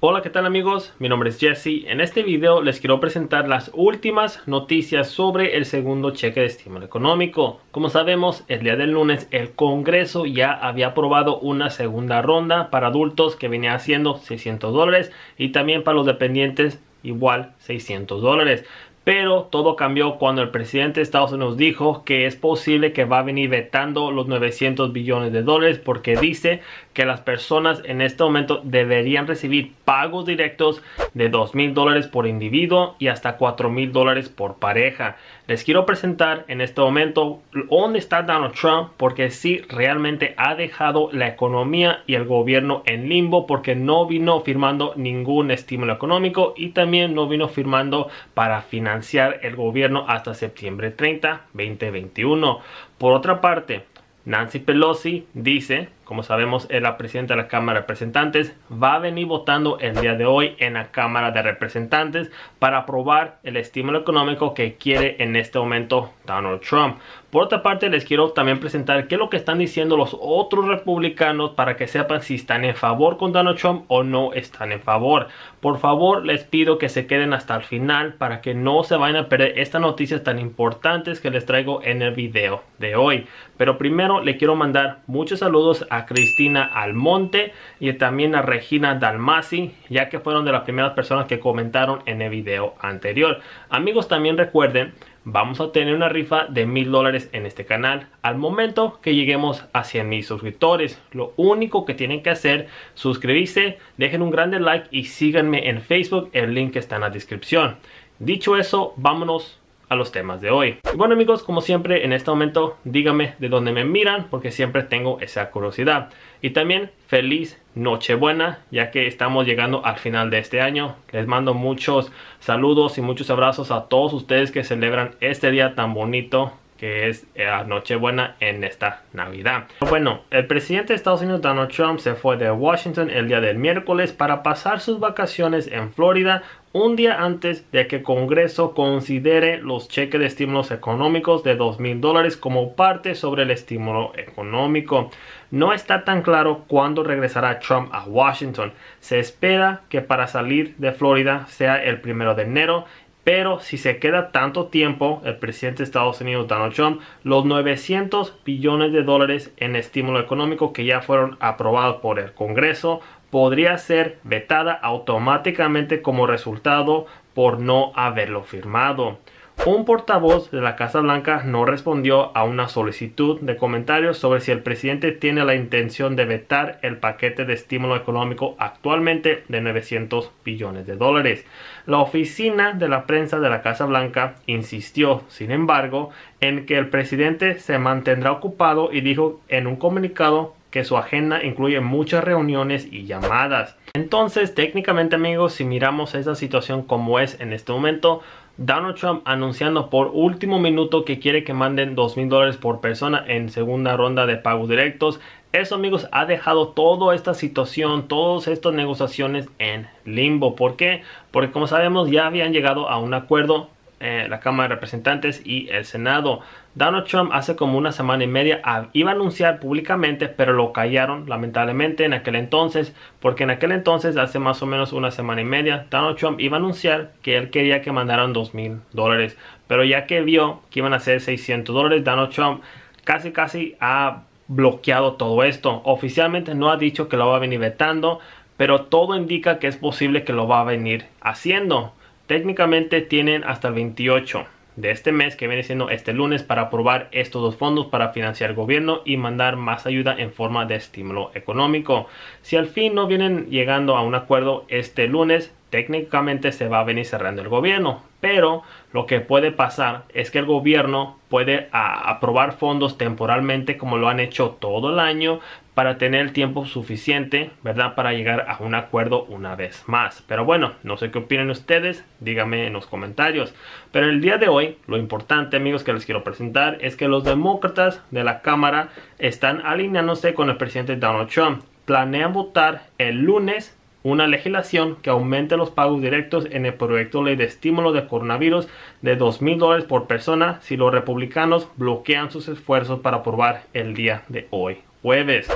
Hola qué tal amigos, mi nombre es Jesse. En este video les quiero presentar las últimas noticias sobre el segundo cheque de estímulo económico. Como sabemos, el día del lunes el Congreso ya había aprobado una segunda ronda para adultos que venía haciendo 600 dólares y también para los dependientes igual 600 dólares. Pero todo cambió cuando el presidente de Estados Unidos dijo que es posible que va a venir vetando los 900 billones de dólares porque dice que las personas en este momento deberían recibir pagos directos de 2 mil dólares por individuo y hasta 4 mil dólares por pareja. Les quiero presentar en este momento dónde está Donald Trump porque sí realmente ha dejado la economía y el gobierno en limbo porque no vino firmando ningún estímulo económico y también no vino firmando para financiar el gobierno hasta septiembre 30, 2021. Por otra parte, Nancy Pelosi dice como sabemos, es la presidenta de la Cámara de Representantes, va a venir votando el día de hoy en la Cámara de Representantes para aprobar el estímulo económico que quiere en este momento Donald Trump. Por otra parte, les quiero también presentar qué es lo que están diciendo los otros republicanos para que sepan si están en favor con Donald Trump o no están en favor. Por favor, les pido que se queden hasta el final para que no se vayan a perder estas noticias tan importantes que les traigo en el video de hoy. Pero primero, le quiero mandar muchos saludos a Cristina Almonte y también a Regina Dalmasi, ya que fueron de las primeras personas que comentaron en el video anterior. Amigos, también recuerden, vamos a tener una rifa de mil dólares en este canal al momento que lleguemos a 100 mil suscriptores. Lo único que tienen que hacer, suscribirse, dejen un grande like y síganme en Facebook, el link está en la descripción. Dicho eso, vámonos a los temas de hoy. Bueno amigos, como siempre en este momento díganme de dónde me miran porque siempre tengo esa curiosidad. Y también feliz Nochebuena ya que estamos llegando al final de este año. Les mando muchos saludos y muchos abrazos a todos ustedes que celebran este día tan bonito que es la Nochebuena en esta Navidad. Bueno, el presidente de Estados Unidos Donald Trump se fue de Washington el día del miércoles para pasar sus vacaciones en Florida un día antes de que el Congreso considere los cheques de estímulos económicos de 2 mil dólares como parte sobre el estímulo económico. No está tan claro cuándo regresará Trump a Washington. Se espera que para salir de Florida sea el primero de enero pero si se queda tanto tiempo, el presidente de Estados Unidos, Donald Trump, los 900 billones de dólares en estímulo económico que ya fueron aprobados por el Congreso podría ser vetada automáticamente como resultado por no haberlo firmado. Un portavoz de la Casa Blanca no respondió a una solicitud de comentarios sobre si el presidente tiene la intención de vetar el paquete de estímulo económico actualmente de 900 billones de dólares. La oficina de la prensa de la Casa Blanca insistió, sin embargo, en que el presidente se mantendrá ocupado y dijo en un comunicado que su agenda incluye muchas reuniones y llamadas. Entonces, técnicamente amigos, si miramos esa situación como es en este momento, Donald Trump anunciando por último minuto que quiere que manden dos mil dólares por persona en segunda ronda de pagos directos. Eso amigos ha dejado toda esta situación, todas estas negociaciones en limbo. ¿Por qué? Porque como sabemos ya habían llegado a un acuerdo eh, la Cámara de Representantes y el Senado. Donald Trump hace como una semana y media iba a anunciar públicamente, pero lo callaron lamentablemente en aquel entonces, porque en aquel entonces, hace más o menos una semana y media, Donald Trump iba a anunciar que él quería que mandaran dos mil dólares, pero ya que vio que iban a ser 600 dólares, Donald Trump casi casi ha bloqueado todo esto. Oficialmente no ha dicho que lo va a venir vetando, pero todo indica que es posible que lo va a venir haciendo. Técnicamente tienen hasta el 28 de este mes que viene siendo este lunes para aprobar estos dos fondos para financiar el gobierno y mandar más ayuda en forma de estímulo económico. Si al fin no vienen llegando a un acuerdo este lunes, técnicamente se va a venir cerrando el gobierno. Pero lo que puede pasar es que el gobierno puede aprobar fondos temporalmente como lo han hecho todo el año para tener el tiempo suficiente, ¿verdad? Para llegar a un acuerdo una vez más. Pero bueno, no sé qué opinan ustedes, díganme en los comentarios. Pero el día de hoy, lo importante amigos que les quiero presentar es que los demócratas de la Cámara están alineándose con el presidente Donald Trump. Planean votar el lunes una legislación que aumente los pagos directos en el proyecto ley de estímulo de coronavirus de 2 mil dólares por persona si los republicanos bloquean sus esfuerzos para aprobar el día de hoy, jueves.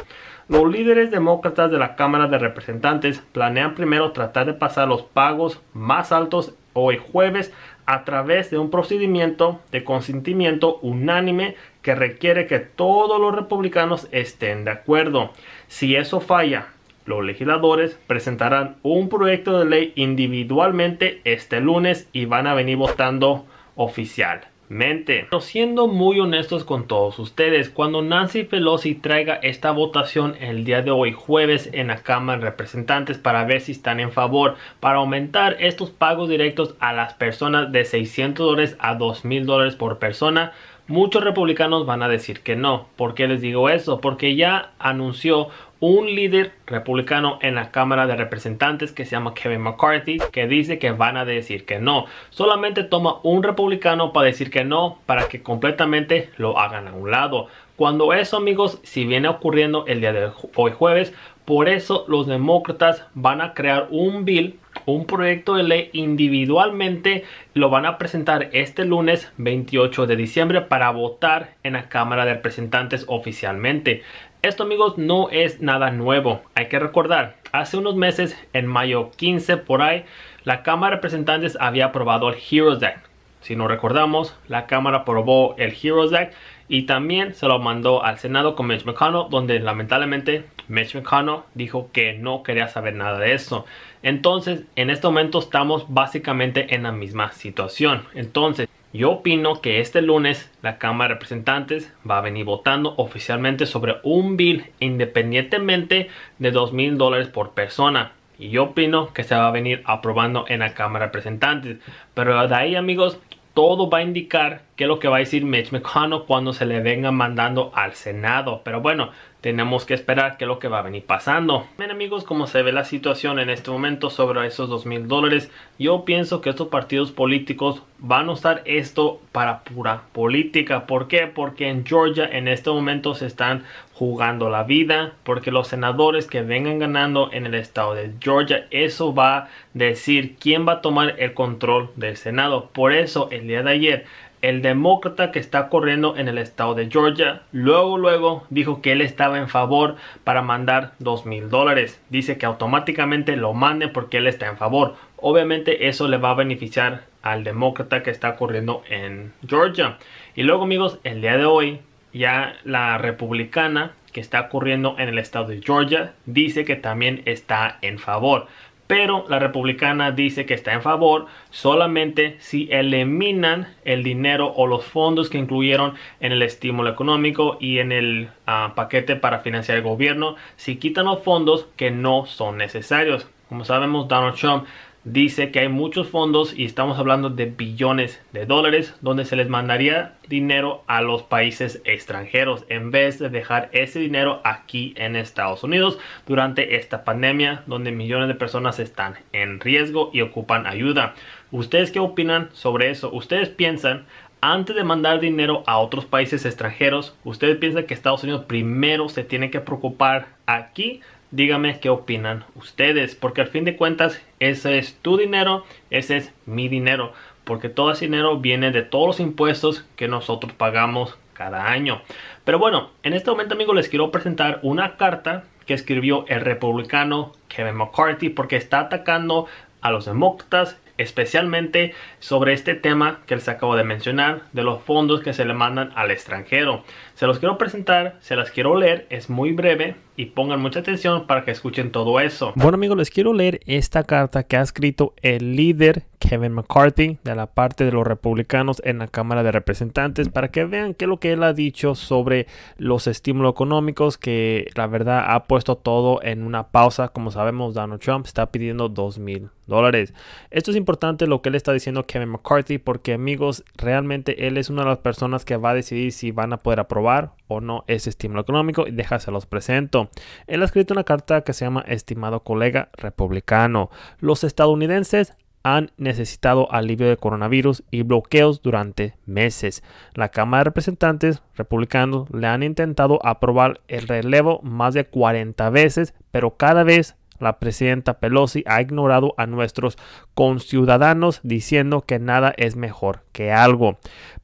Los líderes demócratas de la Cámara de Representantes planean primero tratar de pasar los pagos más altos hoy jueves a través de un procedimiento de consentimiento unánime que requiere que todos los republicanos estén de acuerdo. Si eso falla, los legisladores presentarán un proyecto de ley individualmente este lunes y van a venir votando oficial. Pero siendo muy honestos con todos ustedes, cuando Nancy Pelosi traiga esta votación el día de hoy jueves en la Cámara de Representantes para ver si están en favor para aumentar estos pagos directos a las personas de 600 dólares a 2000 dólares por persona, Muchos republicanos van a decir que no. ¿Por qué les digo eso? Porque ya anunció un líder republicano en la Cámara de Representantes que se llama Kevin McCarthy que dice que van a decir que no. Solamente toma un republicano para decir que no para que completamente lo hagan a un lado. Cuando eso amigos, si viene ocurriendo el día de hoy jueves, por eso los demócratas van a crear un bill, un proyecto de ley individualmente, lo van a presentar este lunes 28 de diciembre para votar en la Cámara de Representantes oficialmente. Esto amigos no es nada nuevo, hay que recordar, hace unos meses, en mayo 15 por ahí, la Cámara de Representantes había aprobado el HEROES Act. Si no recordamos, la Cámara aprobó el HEROES Act y también se lo mandó al Senado con Mitch McConnell, donde lamentablemente Mitch McConnell dijo que no quería saber nada de eso. Entonces, en este momento estamos básicamente en la misma situación. Entonces, yo opino que este lunes la Cámara de Representantes va a venir votando oficialmente sobre un bill independientemente de dos mil dólares por persona. Y yo opino que se va a venir aprobando en la Cámara de Representantes. Pero de ahí amigos, todo va a indicar qué es lo que va a decir Mitch McConnell cuando se le venga mandando al Senado. Pero bueno, tenemos que esperar qué es lo que va a venir pasando. Bien amigos, como se ve la situación en este momento sobre esos dos mil dólares, yo pienso que estos partidos políticos van a usar esto para pura política. ¿Por qué? Porque en Georgia en este momento se están jugando la vida, porque los senadores que vengan ganando en el estado de Georgia, eso va a decir quién va a tomar el control del Senado. Por eso el día de ayer el demócrata que está corriendo en el estado de Georgia, luego luego dijo que él estaba en favor para mandar dos mil dólares. Dice que automáticamente lo mande porque él está en favor. Obviamente eso le va a beneficiar al demócrata que está corriendo en Georgia. Y luego amigos, el día de hoy ya la republicana que está corriendo en el estado de Georgia dice que también está en favor pero la republicana dice que está en favor solamente si eliminan el dinero o los fondos que incluyeron en el estímulo económico y en el ah, paquete para financiar el gobierno, si quitan los fondos que no son necesarios. Como sabemos, Donald Trump dice que hay muchos fondos y estamos hablando de billones de dólares donde se les mandaría dinero a los países extranjeros en vez de dejar ese dinero aquí en Estados Unidos durante esta pandemia donde millones de personas están en riesgo y ocupan ayuda. ¿Ustedes qué opinan sobre eso? ¿Ustedes piensan antes de mandar dinero a otros países extranjeros, ustedes piensan que Estados Unidos primero se tiene que preocupar aquí dígame qué opinan ustedes, porque al fin de cuentas ese es tu dinero, ese es mi dinero, porque todo ese dinero viene de todos los impuestos que nosotros pagamos cada año. Pero bueno, en este momento amigos les quiero presentar una carta que escribió el republicano Kevin McCarthy porque está atacando a los demócratas especialmente sobre este tema que les acabo de mencionar de los fondos que se le mandan al extranjero. Se los quiero presentar, se las quiero leer, es muy breve y pongan mucha atención para que escuchen todo eso. Bueno amigos, les quiero leer esta carta que ha escrito el líder Kevin McCarthy de la parte de los republicanos en la Cámara de Representantes para que vean qué es lo que él ha dicho sobre los estímulos económicos que la verdad ha puesto todo en una pausa. Como sabemos, Donald Trump está pidiendo dos mil dólares. Esto es importante lo que él está diciendo Kevin McCarthy porque amigos, realmente él es una de las personas que va a decidir si van a poder aprobar o no ese estímulo económico y los presento. Él ha escrito una carta que se llama Estimado colega republicano. Los estadounidenses han necesitado alivio de coronavirus y bloqueos durante meses. La Cámara de Representantes republicanos le han intentado aprobar el relevo más de 40 veces, pero cada vez la presidenta Pelosi ha ignorado a nuestros conciudadanos diciendo que nada es mejor que algo.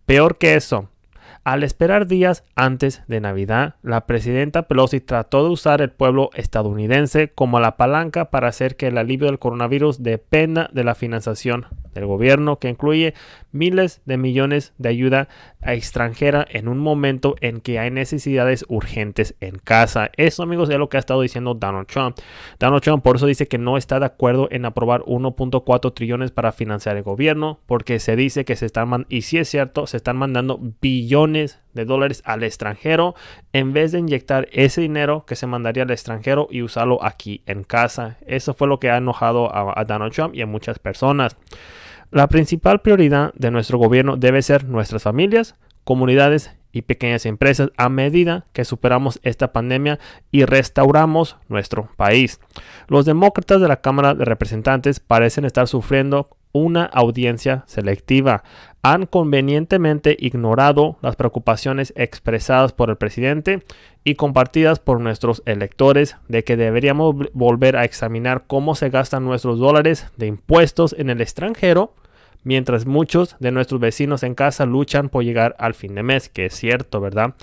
Peor que eso, Al esperar días antes de Navidad, la presidenta Pelosi trató de usar el pueblo estadounidense como la palanca para hacer que el alivio del coronavirus dependa de la financiación del gobierno, que incluye miles de millones de ayuda extranjera en un momento en que hay necesidades urgentes en casa. Eso, amigos, es lo que ha estado diciendo Donald Trump. Donald Trump por eso dice que no está de acuerdo en aprobar 1.4 trillones para financiar el gobierno, porque se dice que se están, y si es cierto, se están mandando billones de dólares al extranjero en vez de inyectar ese dinero que se mandaría al extranjero y usarlo aquí en casa. Eso fue lo que ha enojado a, a Donald Trump y a muchas personas. La principal prioridad de nuestro gobierno debe ser nuestras familias, comunidades y pequeñas empresas a medida que superamos esta pandemia y restauramos nuestro país. Los demócratas de la Cámara de Representantes parecen estar sufriendo una audiencia selectiva. Han convenientemente ignorado las preocupaciones expresadas por el presidente y compartidas por nuestros electores de que deberíamos volver a examinar cómo se gastan nuestros dólares de impuestos en el extranjero mientras muchos de nuestros vecinos en casa luchan por llegar al fin de mes, que es cierto, ¿verdad?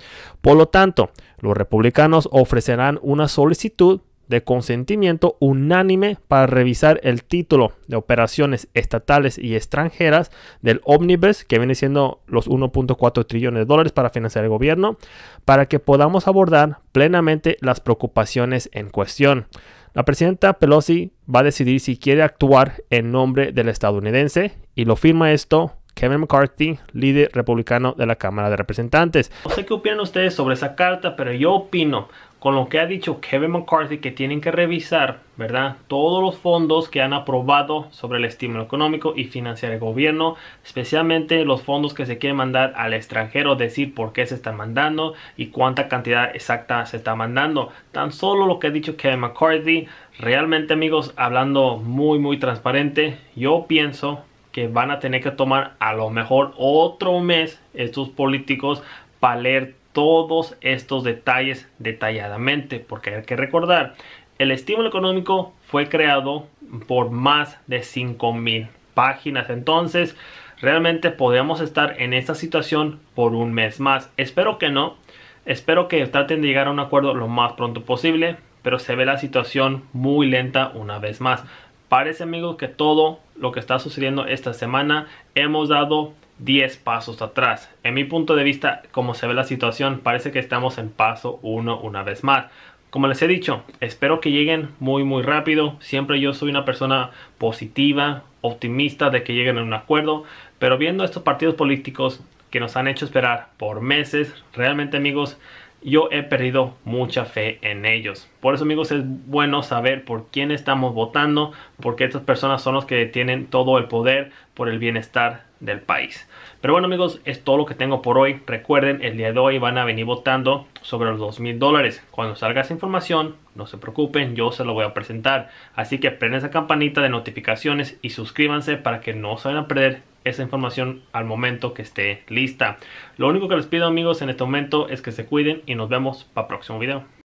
Por lo tanto, los republicanos ofrecerán una solicitud de consentimiento unánime para revisar el título de operaciones estatales y extranjeras del Omnibus, que viene siendo los 1.4 trillones de dólares para financiar el gobierno, para que podamos abordar plenamente las preocupaciones en cuestión. La presidenta Pelosi va a decidir si quiere actuar en nombre del estadounidense y lo firma esto Kevin McCarthy, líder republicano de la Cámara de Representantes. No sé qué opinan ustedes sobre esa carta, pero yo opino con lo que ha dicho Kevin McCarthy que tienen que revisar, ¿verdad? Todos los fondos que han aprobado sobre el estímulo económico y financiar el gobierno, especialmente los fondos que se quieren mandar al extranjero, decir por qué se están mandando y cuánta cantidad exacta se está mandando. Tan solo lo que ha dicho Kevin McCarthy, realmente amigos, hablando muy muy transparente, yo pienso que van a tener que tomar a lo mejor otro mes estos políticos para leer todos estos detalles detalladamente, porque hay que recordar, el estímulo económico fue creado por más de 5000 páginas, entonces realmente podríamos estar en esta situación por un mes más. Espero que no, espero que traten de llegar a un acuerdo lo más pronto posible, pero se ve la situación muy lenta una vez más. Parece amigos que todo lo que está sucediendo esta semana hemos dado 10 pasos atrás. En mi punto de vista, como se ve la situación, parece que estamos en paso 1 una vez más. Como les he dicho, espero que lleguen muy muy rápido. Siempre yo soy una persona positiva, optimista de que lleguen a un acuerdo. Pero viendo estos partidos políticos que nos han hecho esperar por meses, realmente amigos, yo he perdido mucha fe en ellos. Por eso amigos es bueno saber por quién estamos votando, porque estas personas son los que tienen todo el poder por el bienestar del país. Pero bueno amigos, es todo lo que tengo por hoy. Recuerden, el día de hoy van a venir votando sobre los 2 mil dólares. Cuando salga esa información, no se preocupen, yo se lo voy a presentar. Así que prenden esa campanita de notificaciones y suscríbanse para que no se vayan a perder esa información al momento que esté lista. Lo único que les pido amigos en este momento es que se cuiden y nos vemos para el próximo video.